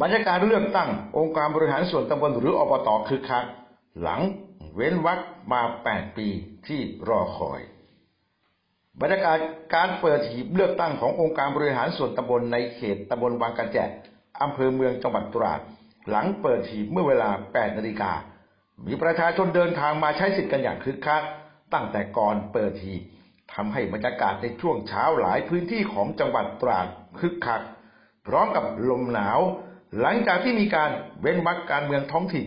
บรรยากาศเลือกตั้ง องค์การบริหารส่วนตำบลหรืออบตคึกคักหลังเว้นวักมา 8 ปีที่รอคอย บรรยากาศการเปิดหีบเลือกตั้งขององค์การบริหารส่วนตำบลในเขตตำบลบางกระแจอำเภอเมืองจังหวัดตราด หลังเปิดหีบเมื่อเวลา 8 นาฬิกา มีประชาชนเดินทางมาใช้สิทธิ์กันอย่างคึกคักตั้งแต่ก่อนเปิดหีบทำให้บรรยากาศในช่วงเช้าหลายพื้นที่ของจังหวัดตราดคึกคัก พร้อมกับลมหนาว หลังจากที่มีการเว้นวรรคการเมืองท้องถิ่น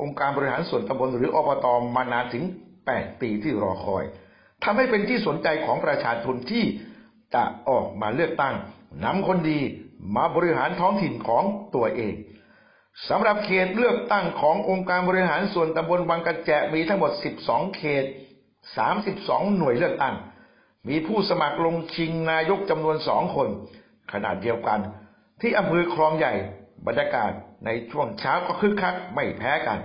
องค์การบริหารส่วนตำบลหรืออบตมานานถึง 8 ปีที่รอคอยทำให้เป็นที่สนใจของประชาชนที่จะออกมาเลือกตั้งนำคนดีมาบริหารท้องถิ่นของตัวเองสำหรับเขตเลือกตั้งขององค์การบริหารส่วนตำบลบางกระแจมีทั้งหมด 12 เขต 32 หน่วยเลือกตั้ง มีผู้สมัครลงชิงนายกจำนวนสองคน ขนาดเดียวกัน ที่อำเภอคลองใหญ่ บรรยากาศในช่วงเช้าก็คึกคักไม่แพ้กัน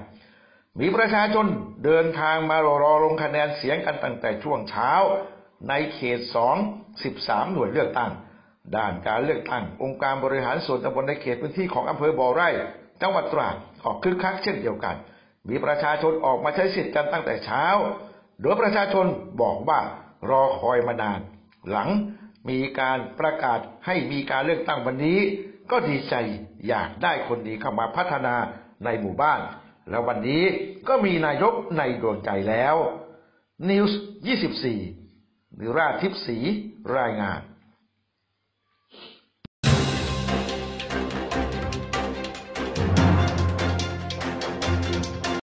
มีประชาชนเดินทางมารอรอลงคะแนนเสียงกันตั้งแต่ช่วงเช้า ในเขตสอง13 หน่วยเลือกตั้ง ด้านการเลือกตั้ง องค์การบริหารส่วนตำบลในเขตพื้นที่ของอำเภอบ่อไร่ จังหวัดตราดออกคึกคักเช่นเดียวกัน มีประชาชนออกมาใช้สิทธิ์กันตั้งแต่เช้า โดยประชาชนบอกว่ารอคอยมานาน หลัง มีการประกาศให้มีการเลือกตั้งวันนี้ ก็ดีใจอยากได้คนดีเข้ามาพัฒนาในหมู่บ้าน แล้ววันนี้ก็มีนายกในดวงใจแล้ว News 24นิราทิพสีรายงาน